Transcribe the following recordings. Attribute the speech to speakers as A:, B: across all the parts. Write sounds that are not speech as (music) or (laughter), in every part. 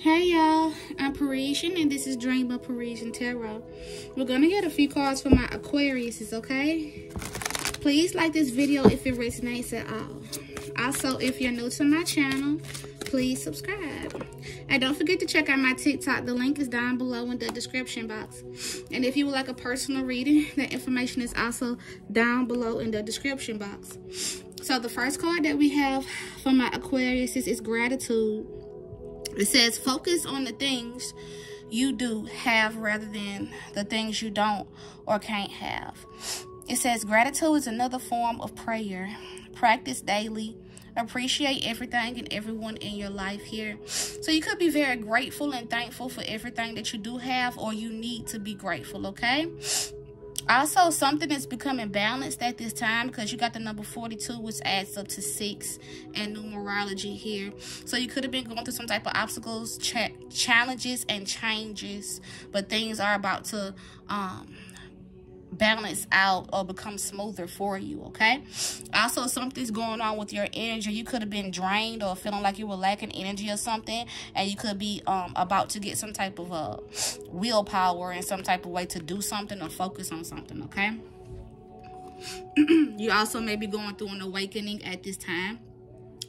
A: Hey y'all, I'm Parrisenne and this is Dream of Parrisenne Tarot. We're gonna get a few cards for my Aquariuses, okay? Please like this video if it resonates at all. Also, if you're new to my channel, please subscribe. And don't forget to check out my TikTok. The link is down below in the description box. And if you would like a personal reading, the information is also down below in the description box. So the first card that we have for my Aquarius is gratitude. It says focus on the things you do have rather than the things you don't or can't have. It says gratitude is another form of prayer. Practice daily. Appreciate everything and everyone in your life here. So you could be very grateful and thankful for everything that you do have or you need to be grateful, okay? Also, something is becoming balanced at this time because you got the number 42, which adds up to 6 and numerology here. So you could have been going through some type of obstacles, cha challenges, and changes. But things are about to um, balance out or become smoother for you, okay? Also, something's going on with your energy. You could have been drained or feeling like you were lacking energy or something, and you could be um, about to get some type of uh, willpower in some type of way to do something or focus on something, okay? (clears throat) you also may be going through an awakening at this time.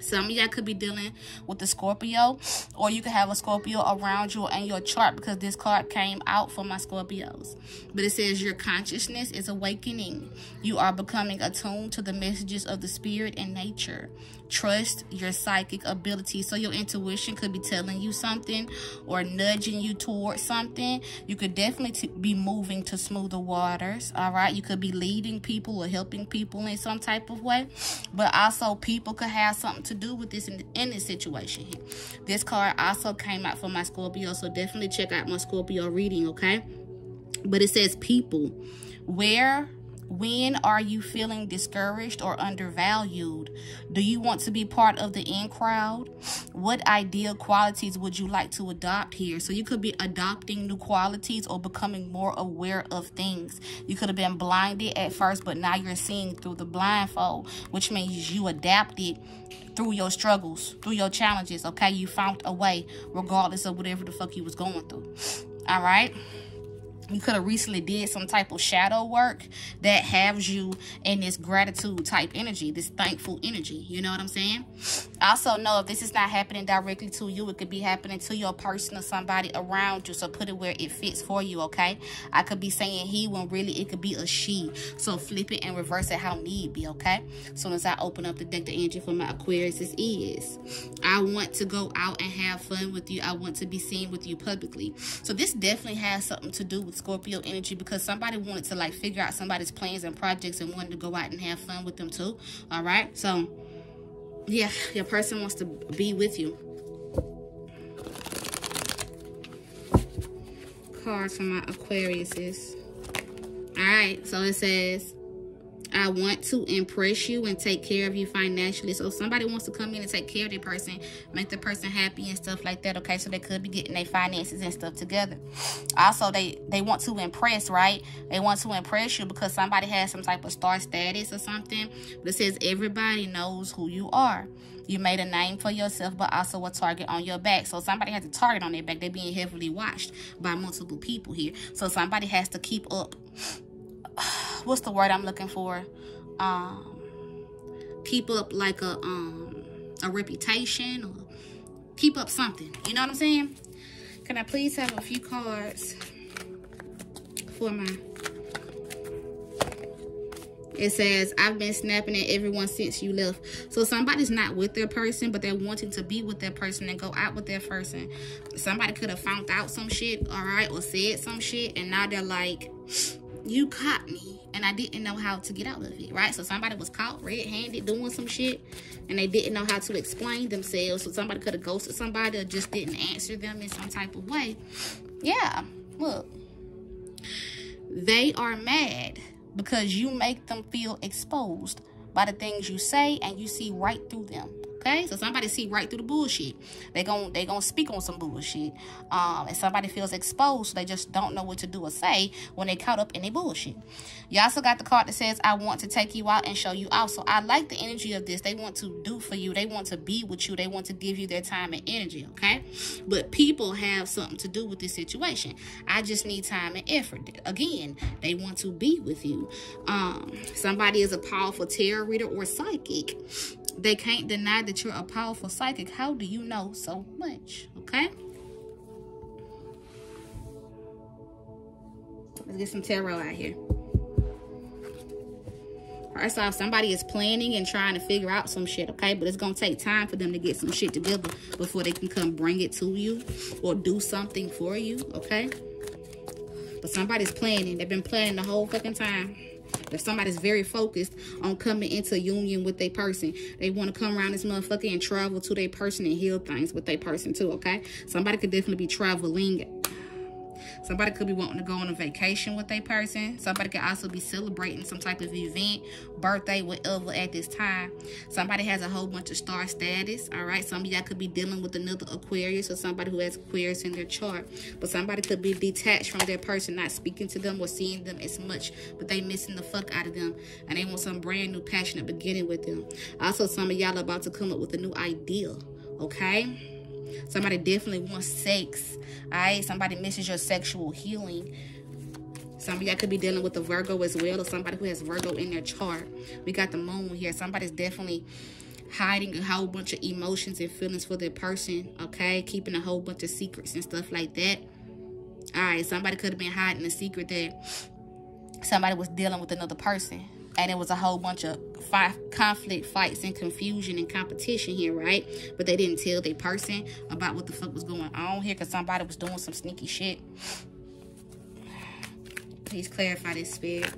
A: Some of y'all could be dealing with the Scorpio, or you could have a Scorpio around you and your chart because this card came out for my Scorpios. But it says your consciousness is awakening. You are becoming attuned to the messages of the spirit and nature. Trust your psychic ability. So your intuition could be telling you something or nudging you towards something. You could definitely be moving to smoother waters. All right. You could be leading people or helping people in some type of way. But also people could have something to do with this in, in this situation here. This card also came out for my Scorpio. So definitely check out my Scorpio reading. Okay. But it says people. Where when are you feeling discouraged or undervalued? Do you want to be part of the in crowd? What ideal qualities would you like to adopt here? So you could be adopting new qualities or becoming more aware of things. You could have been blinded at first, but now you're seeing through the blindfold, which means you adapted through your struggles, through your challenges, okay? You found a way regardless of whatever the fuck you was going through. All right? You could have recently did some type of shadow work that has you in this gratitude type energy this thankful energy you know what i'm saying? Also know if this is not happening directly to you it could be happening to your person or somebody around you so put it where it fits for you okay? I could be saying he when really it could be a she so flip it and reverse it how need be okay? As soon as i open up the deck the energy for my aquarius is. I want to go out and have fun with you. I want to be seen with you publicly. So this definitely has something to do with Scorpio energy because somebody wanted to like figure out somebody's plans and projects and wanted to go out and have fun with them too. All right. So yeah, your person wants to be with you. Cards for my Aquariuses. All right. So it says I want to impress you and take care of you financially. So somebody wants to come in and take care of their person, make the person happy and stuff like that. Okay, so they could be getting their finances and stuff together. Also, they they want to impress, right? They want to impress you because somebody has some type of star status or something. But it says everybody knows who you are. You made a name for yourself, but also a target on your back. So somebody has a target on their back. They're being heavily watched by multiple people here. So somebody has to keep up (sighs) what's the word I'm looking for? Um, keep up like a um a reputation or keep up something. You know what I'm saying? Can I please have a few cards for my it says, I've been snapping at everyone since you left. So somebody's not with their person, but they're wanting to be with their person and go out with their person. Somebody could have found out some shit, all right, or said some shit, and now they're like, you caught me and I didn't know how to get out of it, right? So somebody was caught red-handed doing some shit and they didn't know how to explain themselves. So somebody could have ghosted somebody or just didn't answer them in some type of way. Yeah, look. They are mad because you make them feel exposed by the things you say and you see right through them. Okay, so somebody see right through the bullshit. They gon' they gonna speak on some bullshit. Um, and somebody feels exposed, so they just don't know what to do or say when they caught up in a bullshit. You also got the card that says, "I want to take you out and show you out." So I like the energy of this. They want to do for you. They want to be with you. They want to give you their time and energy. Okay, but people have something to do with this situation. I just need time and effort. Again, they want to be with you. Um, somebody is a powerful tarot reader or psychic they can't deny that you're a powerful psychic. How do you know so much? Okay? Let's get some tarot out here. First off, somebody is planning and trying to figure out some shit, okay? But it's going to take time for them to get some shit together before they can come bring it to you or do something for you, okay? But somebody's planning. They've been planning the whole fucking time. If somebody's very focused on coming into union with a person, they want to come around this motherfucker and travel to their person and heal things with their person too, okay? Somebody could definitely be traveling Somebody could be wanting to go on a vacation with a person. Somebody could also be celebrating some type of event, birthday, whatever at this time. Somebody has a whole bunch of star status, all right? Some of y'all could be dealing with another Aquarius or somebody who has Aquarius in their chart. But somebody could be detached from their person, not speaking to them or seeing them as much, but they missing the fuck out of them. And they want some brand new passionate beginning with them. Also, some of y'all are about to come up with a new idea, okay? Somebody definitely wants sex. All right. Somebody misses your sexual healing. Some of y'all could be dealing with a Virgo as well or somebody who has Virgo in their chart. We got the moon here. Somebody's definitely hiding a whole bunch of emotions and feelings for their person, okay? Keeping a whole bunch of secrets and stuff like that. All right, somebody could have been hiding a secret that somebody was dealing with another person and it was a whole bunch of fight, conflict, fights, and confusion and competition here, right? But they didn't tell their person about what the fuck was going on here because somebody was doing some sneaky shit. Please clarify this, spirit.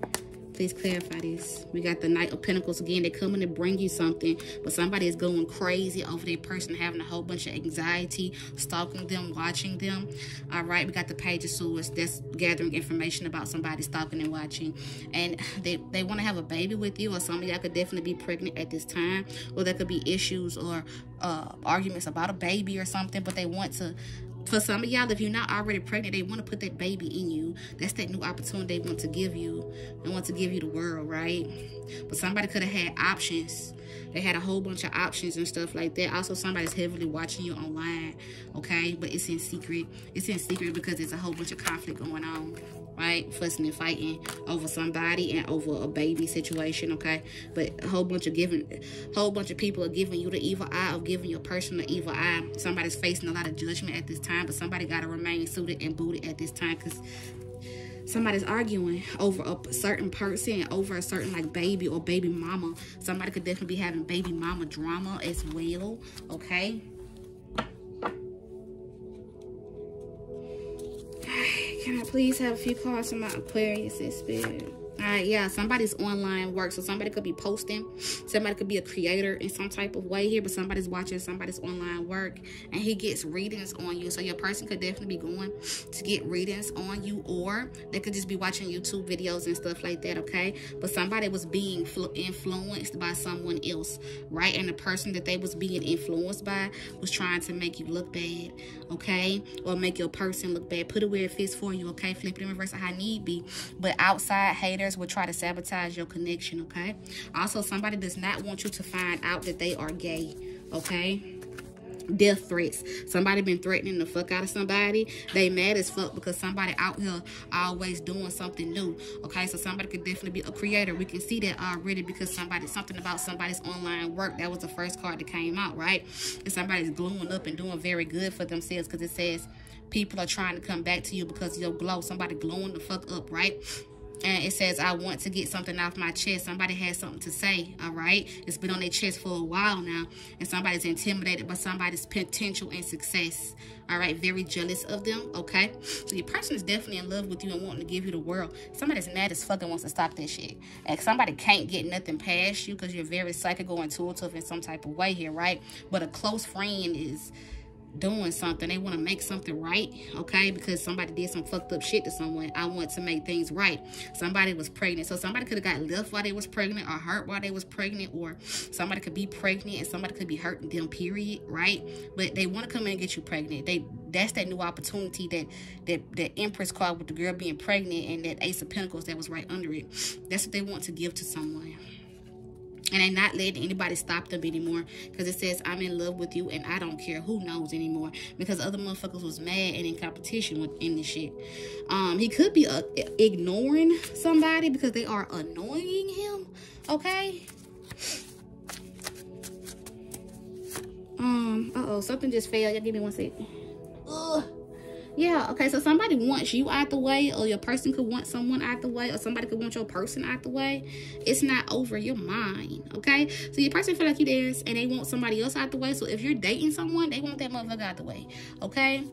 A: Please clarify this. We got the Knight of Pentacles again. They're coming to bring you something, but somebody is going crazy over their person, having a whole bunch of anxiety, stalking them, watching them. All right, we got the Page of Swords. That's gathering information about somebody stalking and watching. And they, they want to have a baby with you, or some of y'all could definitely be pregnant at this time, or there could be issues or uh, arguments about a baby or something, but they want to for some of y'all, if you're not already pregnant, they want to put that baby in you. That's that new opportunity they want to give you. They want to give you the world, right? But somebody could have had options. They had a whole bunch of options and stuff like that. Also, somebody's heavily watching you online, okay? But it's in secret. It's in secret because there's a whole bunch of conflict going on right? Fussing and fighting over somebody and over a baby situation, okay? But a whole bunch of giving, whole bunch of people are giving you the evil eye of giving your person the evil eye. Somebody's facing a lot of judgment at this time, but somebody got to remain suited and booted at this time because somebody's arguing over a certain person over a certain like baby or baby mama somebody could definitely be having baby mama drama as well okay Can I please have a few cards from my Aquarius, spirit? Right, yeah, somebody's online work. So somebody could be posting. Somebody could be a creator in some type of way here, but somebody's watching somebody's online work and he gets readings on you. So your person could definitely be going to get readings on you or they could just be watching YouTube videos and stuff like that, okay? But somebody was being influenced by someone else, right? And the person that they was being influenced by was trying to make you look bad, okay? Or make your person look bad. Put it where it fits for you, okay? Flip it in reverse how need be. But outside haters will try to sabotage your connection, okay? Also, somebody does not want you to find out that they are gay, okay? death threats. Somebody been threatening the fuck out of somebody. They mad as fuck because somebody out here always doing something new okay? So somebody could definitely be a creator. We can see that already because somebody something about somebody's online work that was the first card that came out right? And somebody's glowing up and doing very good for themselves because it says people are trying to come back to you because of your glow somebody glowing the fuck up right and it says I want to get something off my chest. Somebody has something to say, all right? It's been on their chest for a while now, and somebody's intimidated by somebody's potential and success, all right? Very jealous of them, okay? So your person is definitely in love with you and wanting to give you the world. Somebody's mad as fucking wants to stop this shit. And somebody can't get nothing past you because you're very psychical, intuitive in some type of way here, right? But a close friend is doing something. They want to make something right, okay? Because somebody did some fucked up shit to someone. I want to make things right. Somebody was pregnant. So somebody could have got left while they was pregnant or hurt while they was pregnant or somebody could be pregnant and somebody could be hurting them, period, right? But they want to come in and get you pregnant. They That's that new opportunity that, that, that Empress card with the girl being pregnant and that Ace of Pentacles that was right under it. That's what they want to give to someone and they're not letting anybody stop them anymore. Because it says i'm in love with you and i don't care who knows anymore. Because other motherfuckers was mad and in competition with in this shit. Um he could be uh, ignoring somebody because they are annoying him okay? Um uh oh something just fell. Y'all give me one second. Yeah, okay, so somebody wants you out the way, or your person could want someone out the way, or somebody could want your person out the way. It's not over your mind, okay? So your person feel like you dance and they want somebody else out the way. So if you're dating someone, they want that motherfucker out the way, okay?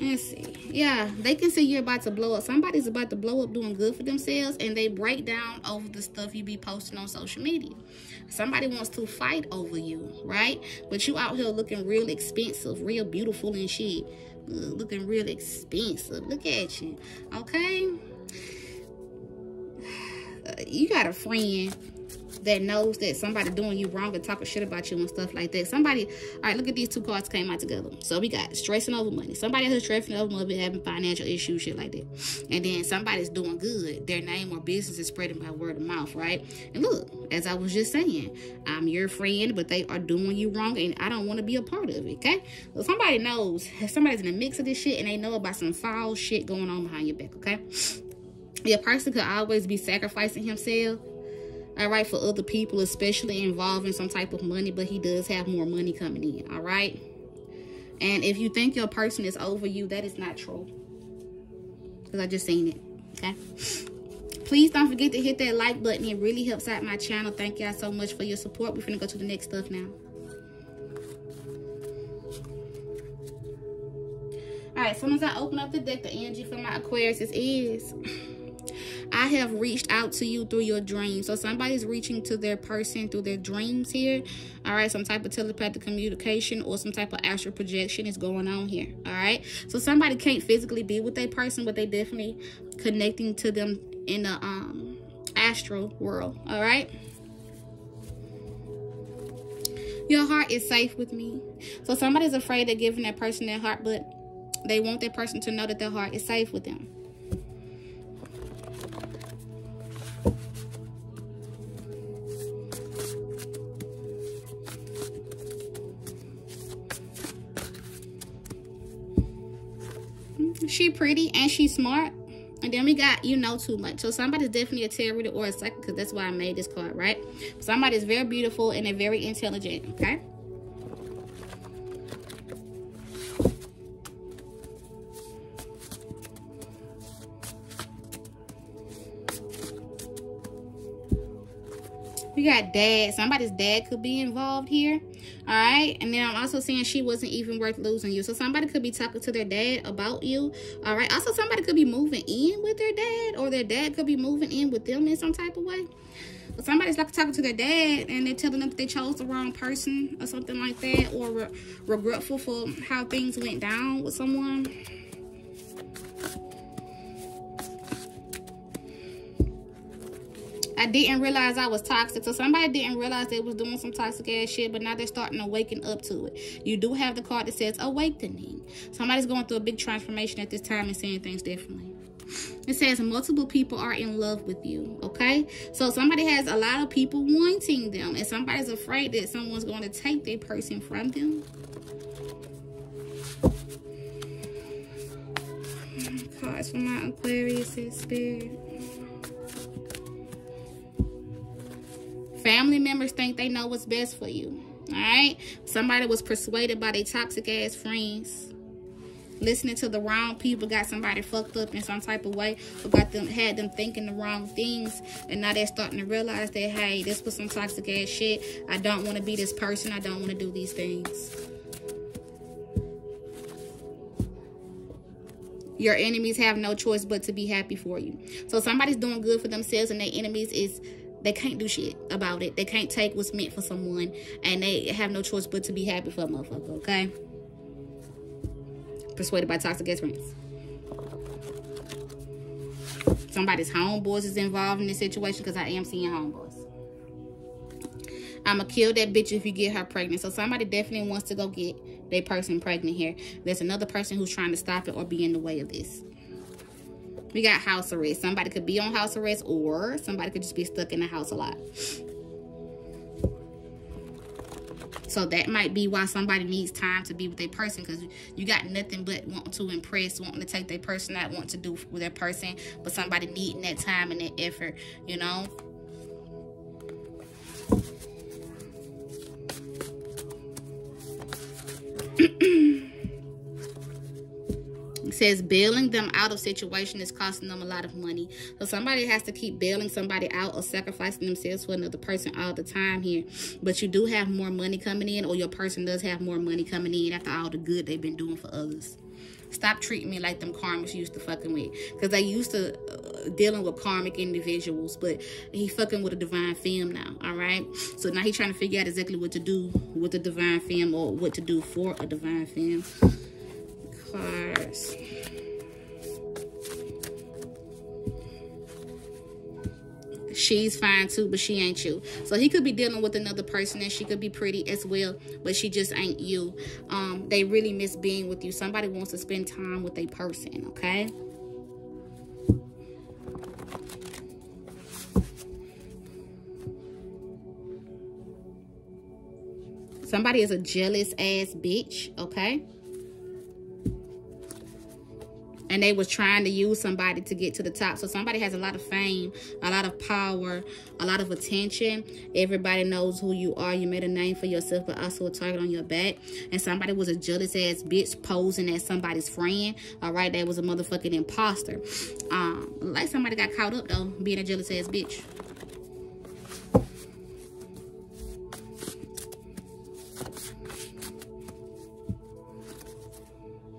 A: Let's see. Yeah, they can see you're about to blow up. Somebody's about to blow up doing good for themselves, and they break down over the stuff you be posting on social media. Somebody wants to fight over you, right? But you out here looking real expensive, real beautiful and shit. looking real expensive. Look at you, okay? (sighs) Uh, you got a friend that knows that somebody doing you wrong and talking shit about you and stuff like that. Somebody, all right, look at these two cards came out together. So we got stressing over money. Somebody has stressing over money, having financial issues, shit like that. And then somebody's doing good. Their name or business is spreading by word of mouth, right? And look, as I was just saying, I'm your friend, but they are doing you wrong, and I don't want to be a part of it, okay? So somebody knows, somebody's in the mix of this shit, and they know about some foul shit going on behind your back, okay? Your person could always be sacrificing himself all right, for other people, especially involving some type of money, but he does have more money coming in, all right? And if you think your person is over you, that is not true. Because I just seen it, okay? Please don't forget to hit that like button. It really helps out my channel. Thank y'all so much for your support. We're going to go to the next stuff now. All right, as soon as I open up the deck, the energy for my Aquarius is... I have reached out to you through your dreams. So somebody's reaching to their person through their dreams here. All right, some type of telepathic communication or some type of astral projection is going on here. All right, so somebody can't physically be with that person, but they definitely connecting to them in the um astral world. All right. Your heart is safe with me. So somebody's afraid of giving that person their heart, but they want that person to know that their heart is safe with them. She pretty and she's smart. And then we got you know too much. So somebody's definitely a tarot reader or a psychic because that's why I made this card, right? Somebody's very beautiful and they're very intelligent, okay? We got dad. Somebody's dad could be involved here. All right. And then I'm also saying she wasn't even worth losing you. So somebody could be talking to their dad about you. All right. Also, somebody could be moving in with their dad or their dad could be moving in with them in some type of way. But somebody's like talking to their dad and they're telling them that they chose the wrong person or something like that or re regretful for how things went down with someone. I didn't realize I was toxic. So somebody didn't realize they was doing some toxic ass shit, but now they're starting to waken up to it. You do have the card that says awakening. Somebody's going through a big transformation at this time and seeing things differently. It says multiple people are in love with you, okay? So somebody has a lot of people wanting them, and somebody's afraid that someone's going to take their person from them. Cards for my Aquarius spirit. Family members think they know what's best for you. All right. Somebody was persuaded by their toxic ass friends. Listening to the wrong people got somebody fucked up in some type of way or got them had them thinking the wrong things and now they're starting to realize that hey this was some toxic ass shit I don't want to be this person I don't want to do these things your enemies have no choice but to be happy for you so somebody's doing good for themselves and their enemies is they can't do shit about it. They can't take what's meant for someone, and they have no choice but to be happy for a motherfucker. Okay. Persuaded by toxic guest friends. Somebody's homeboys is involved in this situation because I am seeing homeboys. I'ma kill that bitch if you get her pregnant. So somebody definitely wants to go get their person pregnant here. There's another person who's trying to stop it or be in the way of this. We got house arrest. Somebody could be on house arrest or somebody could just be stuck in the house a lot. So that might be why somebody needs time to be with their person because you got nothing but wanting to impress, wanting to take their person out, wanting to do with their person, but somebody needing that time and that effort, you know? Says bailing them out of situation is costing them a lot of money. So somebody has to keep bailing somebody out or sacrificing themselves for another person all the time here. But you do have more money coming in or your person does have more money coming in after all the good they've been doing for others. Stop treating me like them karmics used to fucking with. Because they used to uh, dealing with karmic individuals. But he fucking with a divine femme now. Alright? So now he's trying to figure out exactly what to do with the divine femme or what to do for a divine femme. Cars. she's fine too, but she ain't you. So he could be dealing with another person and she could be pretty as well, but she just ain't you. Um, they really miss being with you. Somebody wants to spend time with a person, okay? Somebody is a jealous ass bitch, okay? And they was trying to use somebody to get to the top. So somebody has a lot of fame, a lot of power, a lot of attention. Everybody knows who you are. You made a name for yourself, but also a target on your back. And somebody was a jealous ass bitch posing as somebody's friend. All right, that was a motherfucking imposter. Um, like somebody got caught up though, being a jealous ass bitch.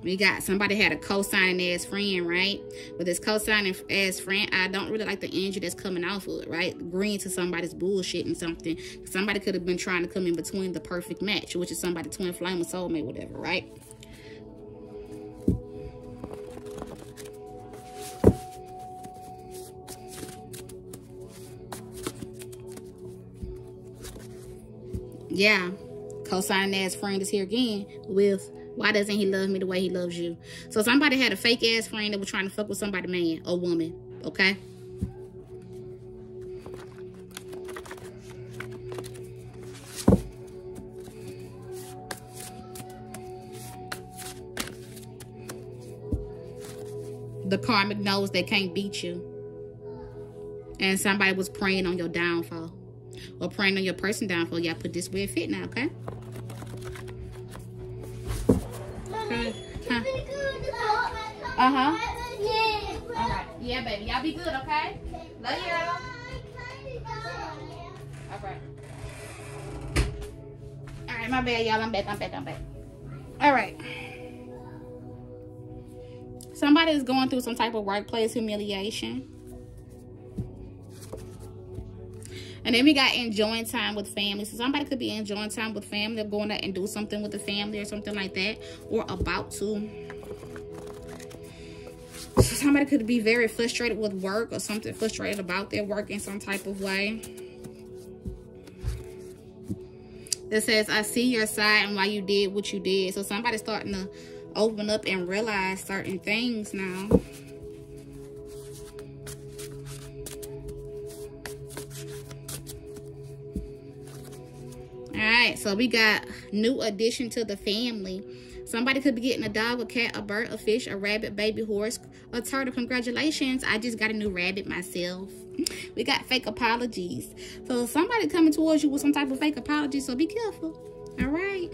A: We got somebody had a co-signing as friend, right? But this co-signing as friend, I don't really like the energy that's coming off of it, right? Agreeing to somebody's bullshit and something. Somebody could have been trying to come in between the perfect match, which is somebody twin flame or soulmate, whatever, right? Yeah, co-signing as friend is here again with why doesn't he love me the way he loves you? So somebody had a fake ass friend that was trying to fuck with somebody, man or woman. Okay? The karmic knows they can't beat you. And somebody was praying on your downfall. Or praying on your person downfall. Y'all put this it fit now, okay? Uh-huh. Yeah. All right. Yeah, baby. Y'all be good, okay? Love you. All right. All right, my bad, y'all. I'm back. I'm back. I'm back. All right. Somebody is going through some type of workplace humiliation. And then we got enjoying time with family. So somebody could be enjoying time with family or going out and do something with the family or something like that. Or about to somebody could be very frustrated with work or something frustrated about their work in some type of way. That says, I see your side and why you did what you did. So somebody's starting to open up and realize certain things now. All right, so we got new addition to the family. Somebody could be getting a dog, a cat, a bird, a fish, a rabbit, baby horse, a turtle. Congratulations. I just got a new rabbit myself. (laughs) We got fake apologies. So somebody coming towards you with some type of fake apology, so be careful. All right.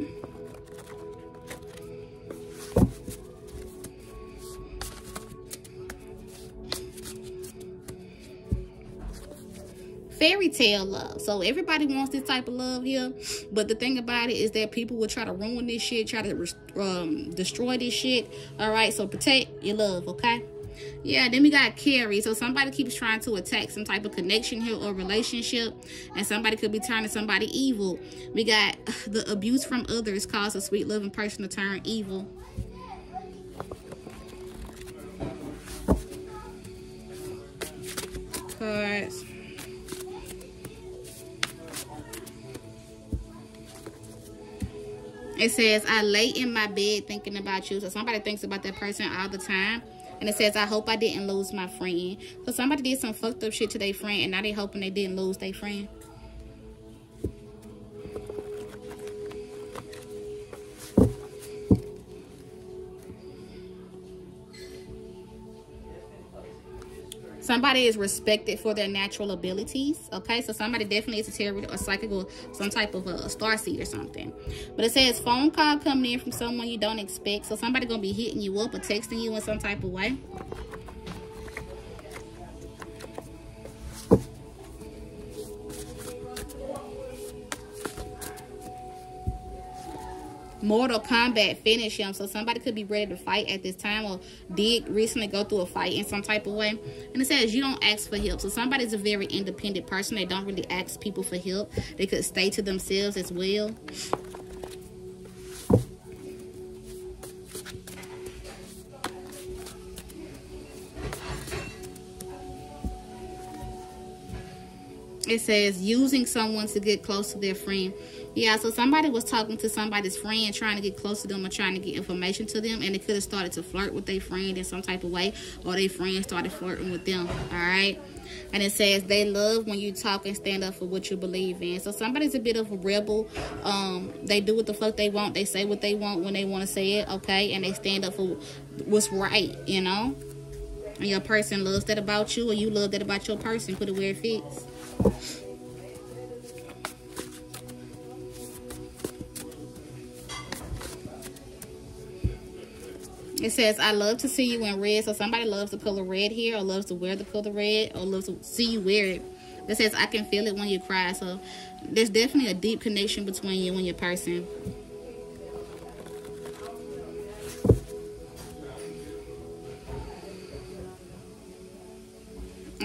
A: Fairy tale love. So everybody wants this type of love here. But the thing about it is that people will try to ruin this shit, try to um, destroy this shit. All right, so protect your love, okay? Yeah, then we got Carrie. So somebody keeps trying to attack some type of connection here or relationship. And somebody could be turning somebody evil. We got (laughs) the abuse from others cause a sweet loving person to turn evil. Cards. It says, I lay in my bed thinking about you. So somebody thinks about that person all the time. And it says, I hope I didn't lose my friend. So somebody did some fucked up shit to their friend and now they hoping they didn't lose their friend. Somebody is respected for their natural abilities. Okay, so somebody definitely is a terrorist or psychic or some type of a star seed or something. But it says phone call coming in from someone you don't expect. So somebody gonna be hitting you up or texting you in some type of way. Mortal Kombat finish him. So somebody could be ready to fight at this time or did recently go through a fight in some type of way. And it says you don't ask for help. So somebody's a very independent person. They don't really ask people for help. They could stay to themselves as well. It says using someone to get close to their friend. Yeah, so somebody was talking to somebody's friend, trying to get close to them or trying to get information to them, and they could have started to flirt with their friend in some type of way, or their friend started flirting with them. All right. And it says they love when you talk and stand up for what you believe in. So somebody's a bit of a rebel. Um, they do what the fuck they want. They say what they want when they want to say it, okay? And they stand up for what's right, you know? And your person loves that about you, or you love that about your person. Put it where it fits. It says, I love to see you in red. So somebody loves the color red here or loves to wear the color red or loves to see you wear it. It says, I can feel it when you cry. So there's definitely a deep connection between you and your person.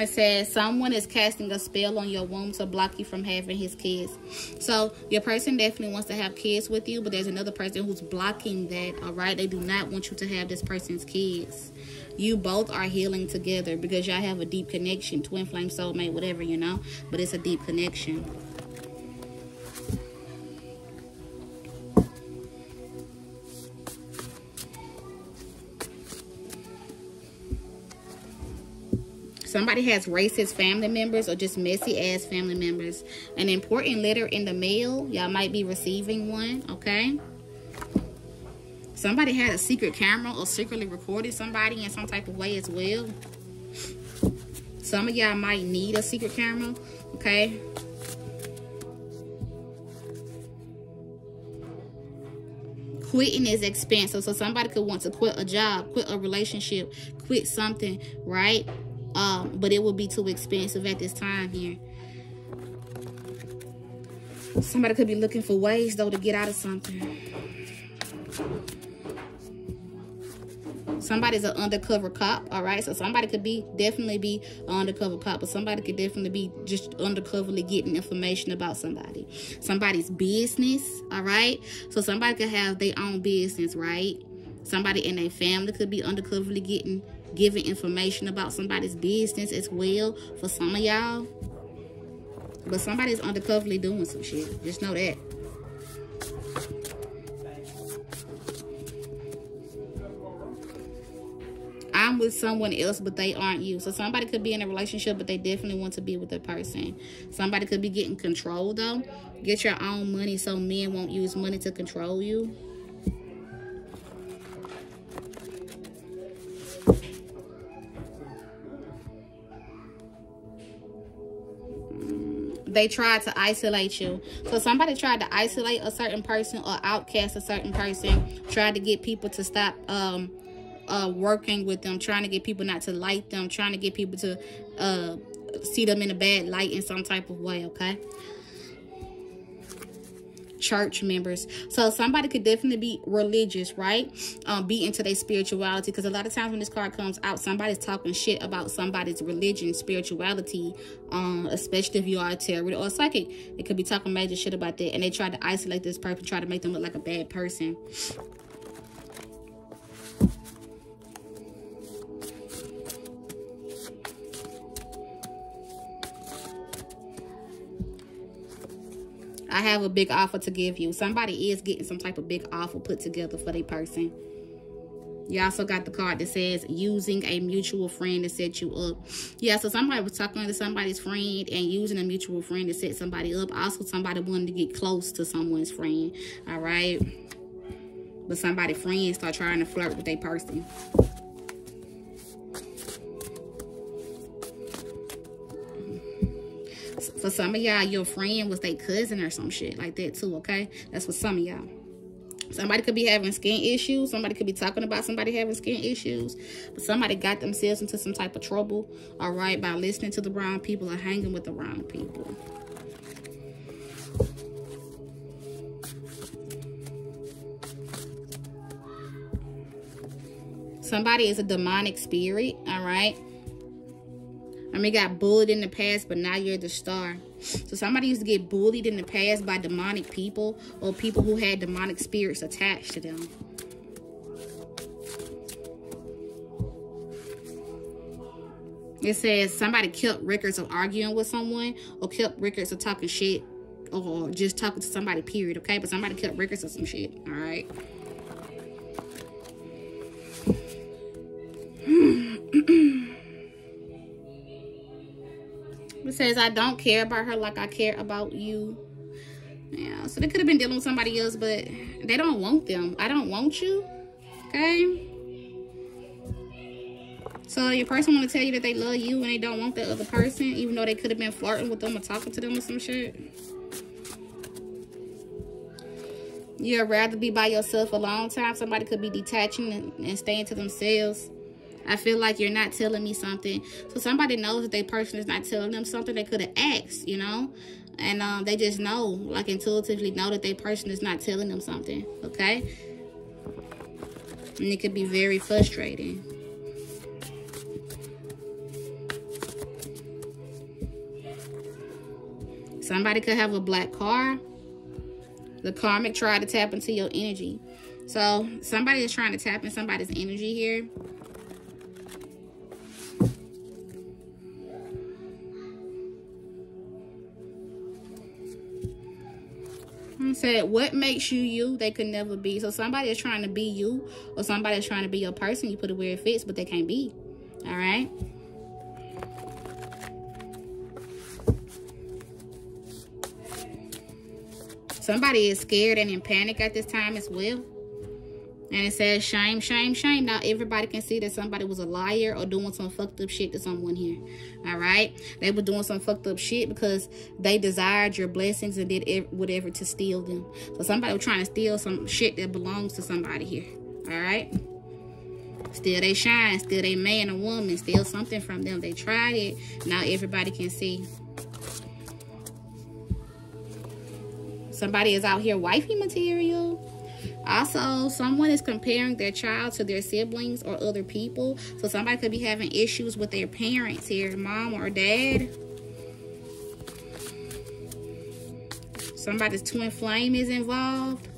A: It says someone is casting a spell on your womb to block you from having his kids. So your person definitely wants to have kids with you, but there's another person who's blocking that. All right, they do not want you to have this person's kids. You both are healing together because y'all have a deep connection, twin flame, soulmate, whatever you know. But it's a deep connection. Somebody has racist family members or just messy ass family members. An important letter in the mail. Y'all might be receiving one, okay? Somebody had a secret camera or secretly recorded somebody in some type of way as well. Some of y'all might need a secret camera, okay? quitting is expensive so somebody could want to quit a job quit a relationship quit something right um, but it will be too expensive at this time here. Somebody could be looking for ways, though, to get out of something. Somebody's an undercover cop, all right? So somebody could be, definitely be an undercover cop, but somebody could definitely be just undercoverly getting information about somebody. Somebody's business, all right? So somebody could have their own business, right? Somebody in their family could be undercoverly getting giving information about somebody's business as well for some of y'all. But somebody's undercoverly doing some shit. Just know that. I'm with someone else, but they aren't you. So somebody could be in a relationship, but they definitely want to be with a person. Somebody could be getting control, though. Get your own money so men won't use money to control you. They tried to isolate you. So somebody tried to isolate a certain person or outcast a certain person, tried to get people to stop um, uh, working with them, trying to get people not to like them, trying to get people to uh, see them in a bad light in some type of way, okay? Church members. So somebody could definitely be religious, right? Um, be into their spirituality. Because a lot of times when this card comes out, somebody's talking shit about somebody's religion, spirituality, um, especially if you are a tarot or a psychic. They could be talking major shit about that. And they try to isolate this person, try to make them look like a bad person. I have a big offer to give you. Somebody is getting some type of big offer put together for their person. You also got the card that says using a mutual friend to set you up. Yeah, so somebody was talking to somebody's friend and using a mutual friend to set somebody up. Also, somebody wanted to get close to someone's friend. All right. But somebody friends start trying to flirt with their person. For some of y'all, your friend was their cousin or some shit like that too, okay? That's for some of y'all. Somebody could be having skin issues. Somebody could be talking about somebody having skin issues. But somebody got themselves into some type of trouble, all right, by listening to the wrong people or hanging with the wrong people. Somebody is a demonic spirit, all right? I mean, got bullied in the past, but now you're the star. So somebody used to get bullied in the past by demonic people or people who had demonic spirits attached to them. It says somebody kept records of arguing with someone or kept records of talking shit or just talking to somebody, period, okay? But somebody kept records of some shit, all right? (clears throat) It says, I don't care about her like I care about you. Yeah, so they could have been dealing with somebody else, but they don't want them. I don't want you. Okay? So your person want to tell you that they love you and they don't want the other person, even though they could have been flirting with them or talking to them or some shit. You'd rather be by yourself a long time. Somebody could be detaching and, and staying to themselves. I feel like you're not telling me something. So somebody knows that their person is not telling them something they could have asked, you know? And um, they just know, like intuitively know that their person is not telling them something, okay? And it could be very frustrating. Somebody could have a black car. The karmic tried to tap into your energy. So somebody is trying to tap in somebody's energy here. Said, what makes you you, they could never be. So somebody is trying to be you or somebody is trying to be your person. You put it where it fits, but they can't be. All right? Somebody is scared and in panic at this time as well. And it says shame, shame, shame. Now everybody can see that somebody was a liar or doing some fucked up shit to someone here. All right. They were doing some fucked up shit because they desired your blessings and did whatever to steal them. So somebody was trying to steal some shit that belongs to somebody here. All right. Still they shine. Still they man or woman. Steal something from them. They tried it. Now everybody can see. Somebody is out here wifey material also, someone is comparing their child to their siblings or other people. So somebody could be having issues with their parents here, mom or dad. Somebody's twin flame is involved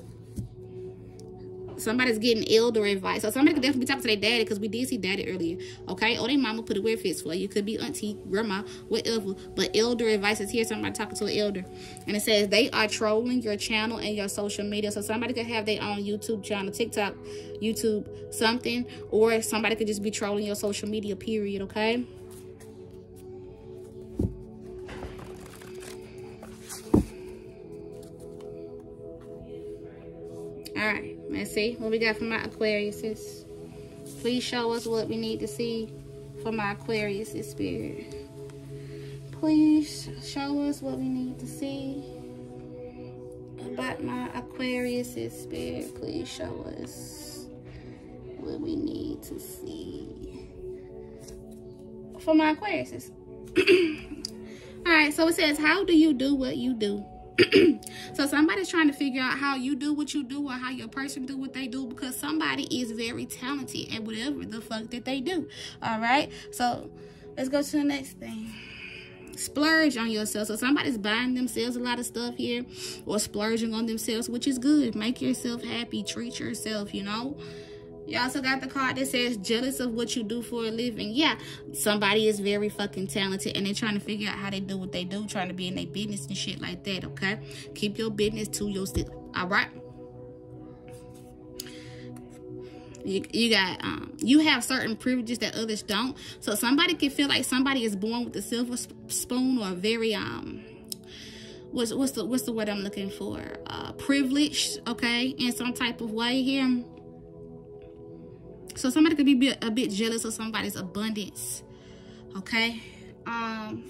A: somebody's getting elder advice. So somebody could definitely be talking to their daddy because we did see daddy earlier. Okay? Oh, or their mama put it where it fits for you. Could be auntie, grandma, whatever. But elder advice is here. Somebody talking to an elder. And it says they are trolling your channel and your social media. So somebody could have their own YouTube channel, TikTok, YouTube, something. Or somebody could just be trolling your social media, period. Okay? All right, let's see what we got for my Aquariuses. Please show us what we need to see for my Aquarius spirit. Please show us what we need to see about my Aquarius spirit. Please show us what we need to see for my Aquariuses. (clears throat) All right, so it says, how do you do what you do? (clears throat) so somebody's trying to figure out how you do what you do or how your person do what they do because somebody is very talented at whatever the fuck that they do. All right. So let's go to the next thing. Splurge on yourself. So somebody's buying themselves a lot of stuff here or splurging on themselves, which is good. Make yourself happy. Treat yourself, you know. You also got the card that says jealous of what you do for a living. Yeah, somebody is very fucking talented and they're trying to figure out how they do what they do, trying to be in their business and shit like that, okay? Keep your business to yourself, all right? You, you got um you have certain privileges that others don't so somebody can feel like somebody is born with a silver spoon or very um what's what's the what's the word i'm looking for uh privileged okay in some type of way here so somebody could be a bit jealous of somebody's abundance. Okay. Um,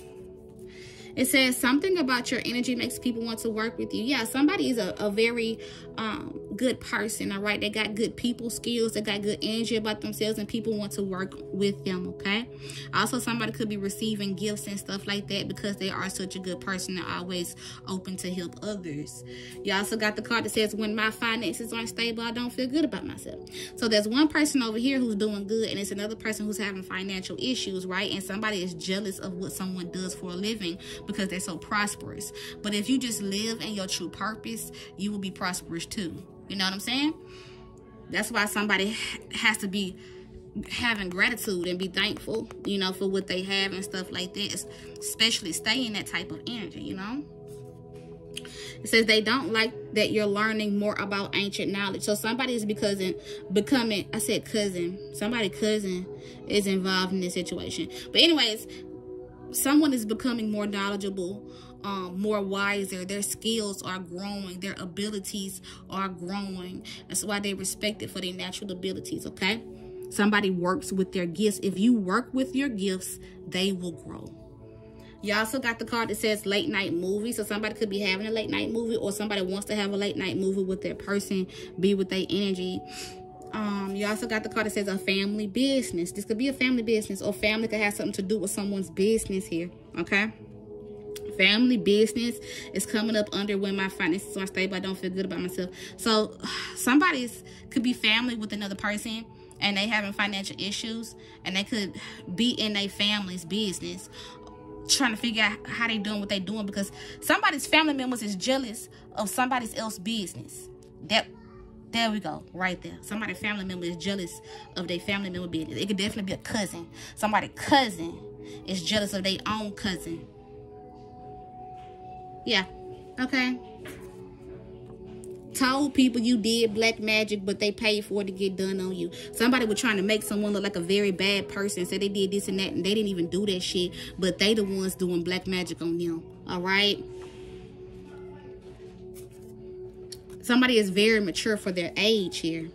A: it says something about your energy makes people want to work with you. Yeah, somebody is a, a very um, good person, all right? They got good people skills. They got good energy about themselves and people want to work with them, okay? Also, somebody could be receiving gifts and stuff like that because they are such a good person. They're always open to help others. You also got the card that says, when my finances aren't stable, I don't feel good about myself. So there's one person over here who's doing good and it's another person who's having financial issues, right? And somebody is jealous of what someone does for a living because they're so prosperous. But if you just live in your true purpose, you will be prosperous too. You know what I'm saying? That's why somebody has to be having gratitude and be thankful, you know, for what they have and stuff like that. Especially stay in that type of energy, you know. It says they don't like that you're learning more about ancient knowledge. So somebody is because in becoming, I said cousin, somebody cousin is involved in this situation. But anyways, someone is becoming more knowledgeable um, more wiser. Their skills are growing. Their abilities are growing. That's why they respect it for their natural abilities okay? Somebody works with their gifts. If you work with your gifts they will grow. You also got the card that says late night movie. So somebody could be having a late night movie or somebody wants to have a late night movie with their person, be with their energy. Um, you also got the card that says a family business. This could be a family business or family could have something to do with someone's business here. Okay. Family business is coming up under when my finances are stable. I don't feel good about myself. So (sighs) somebody's could be family with another person and they having financial issues and they could be in their family's business trying to figure out how they doing what they doing because somebody's family members is jealous of somebody's else business. That there we go, right there. Somebody family member is jealous of their family member business. It could definitely be a cousin. Somebody cousin is jealous of their own cousin. Yeah, okay. Told people you did black magic, but they paid for it to get done on you. Somebody was trying to make someone look like a very bad person. Said they did this and that, and they didn't even do that shit. But they the ones doing black magic on them. All right. Somebody is very mature for their age here.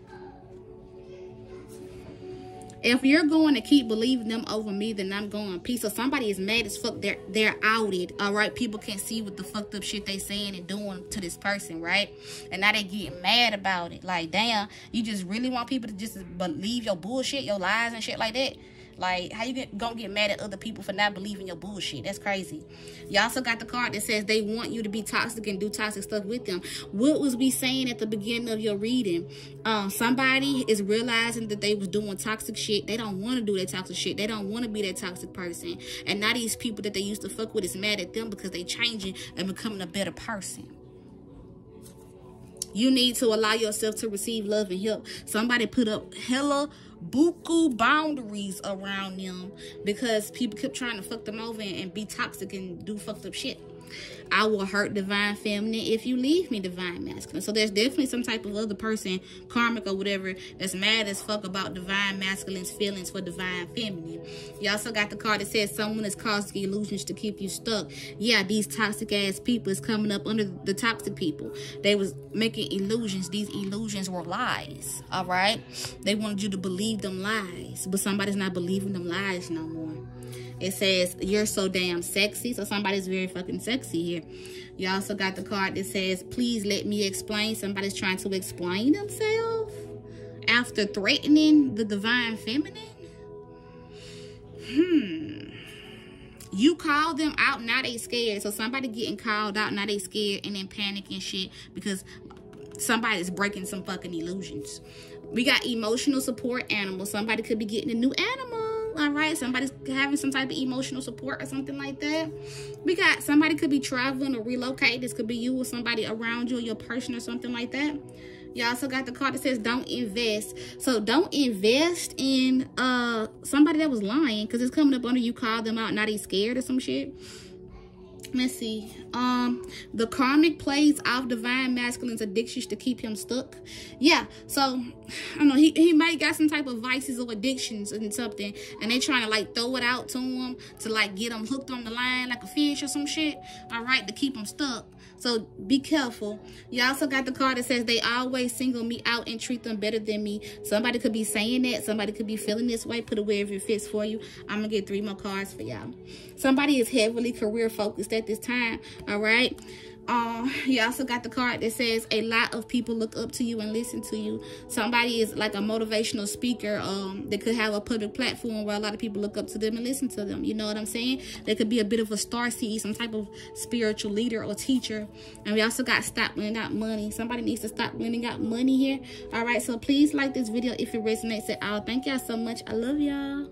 A: If you're going to keep believing them over me, then I'm going peace. So somebody is mad as fuck. They're they're outed. All right. People can't see what the fucked up shit they saying and doing to this person, right? And now they get mad about it. Like, damn, you just really want people to just believe your bullshit, your lies and shit like that. Like, how you get, gonna get mad at other people for not believing your bullshit? That's crazy. You also got the card that says they want you to be toxic and do toxic stuff with them. What was we saying at the beginning of your reading? Um, somebody is realizing that they was doing toxic shit. They don't want to do that toxic shit. They don't want to be that toxic person. And now these people that they used to fuck with is mad at them because they changing and becoming a better person. You need to allow yourself to receive love and help. Somebody put up hella buku boundaries around them because people kept trying to fuck them over and, and be toxic and do fucked up shit. I will hurt divine feminine if you leave me divine masculine. So there's definitely some type of other person, karmic or whatever, that's mad as fuck about divine masculine's feelings for divine feminine. You also got the card that says someone is causing illusions to keep you stuck. Yeah, these toxic ass people is coming up under the toxic people. They was making illusions. These illusions were lies. All right. They wanted you to believe them lies, but somebody's not believing them lies no more. It says, you're so damn sexy. So somebody's very fucking sexy here. You also got the card that says, please let me explain. Somebody's trying to explain themselves after threatening the divine feminine. Hmm. You call them out, now they scared. So somebody getting called out, now they scared and then panic and shit because somebody's breaking some fucking illusions. We got emotional support animals. Somebody could be getting a new animal. All right, somebody's having some type of emotional support or something like that. We got somebody could be traveling or relocate. This could be you or somebody around you or your person or something like that. You also got the card that says don't invest. So don't invest in uh somebody that was lying because it's coming up under you call them out, not he's scared or some shit let's see. Um the karmic plays off divine masculine's addictions to keep him stuck. Yeah so i don't know he, he might got some type of vices or addictions and something and they trying to like throw it out to him to like get him hooked on the line like a fish or some shit all right to keep him stuck so be careful. You also got the card that says they always single me out and treat them better than me. Somebody could be saying that. Somebody could be feeling this way. Put it wherever it fits for you. I'm gonna get three more cards for y'all. Somebody is heavily career focused at this time all right um you also got the card that says a lot of people look up to you and listen to you. Somebody is like a motivational speaker um that could have a public platform where a lot of people look up to them and listen to them. You know what i'm saying? They could be a bit of a star seed some type of spiritual leader or teacher. And we also got stop lending out money. Somebody needs to stop lending out money here. All right so please like this video if it resonates at all. Thank y'all so much. I love y'all